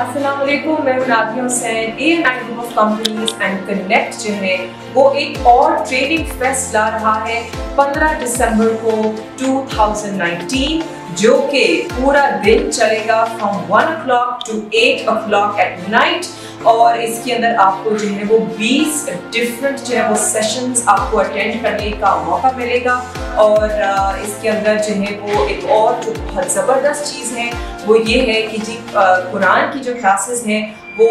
वालेकुम मैं Nadia Hussain. A nine group of companies and connect जो है, वो एक और ट्रेनिंग फेस्ट ला रहा है 15 दिसंबर को 2019 जो कि पूरा दिन चलेगा from one o two eight o eight night और इसके अंदर आपको जो है वो 20 डिफरेंट जो है वो सेशंस आपको अटेंड करने का मौका मिलेगा। और इसके अंदर जो है वो एक और जो बहुत ज़बरदस्त चीज़ है, वो ये है कि जी कुरान की जो क्लासेस हैं, वो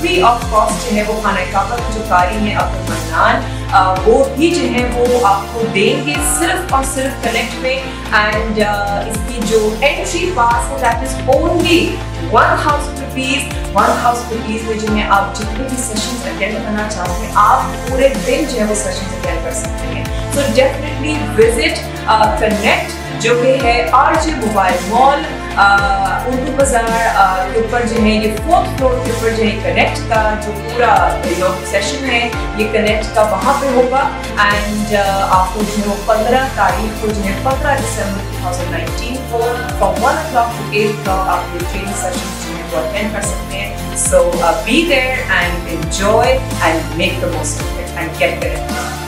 फ्री ऑफ़ कॉस्ट जो है वो खाना काबा की जो कारी है, अब्दुल मन्नान वो भी जो है वो आपको देंगे सिर्फ़ और सिर्फ़ कनेक्ट में. एंड इसकी जो एंट्री पास है that is only one thousand rupees one thousand rupees में जो है आप जितने भी सेशन अटेंड करना चाहते हैं आप पूरे दिन जो है वो सेशन अटेंड कर सकते हैं. सो डेफिनेटली विज़िट कनेक्ट जो कि है R J mobile mall Urdu Bazaar के ऊपर जो है ये फोर्थ फ्लोर के ऊपर जो है कनेक्ट का जो पूरा यू सेशन है, ये कनेक्ट का वहाँ पे होगा। एंड आपको जो है पंद्रह तारीख को जो है पंद्रह दिसंबर टू थाउज़ेंड नाइनटीन को from one o'clock to eight clock आप ये ट्रेनिंग सेशन जो है वो अटेंड कर सकते हैं। So be there and enjoy and make the most of it and get correct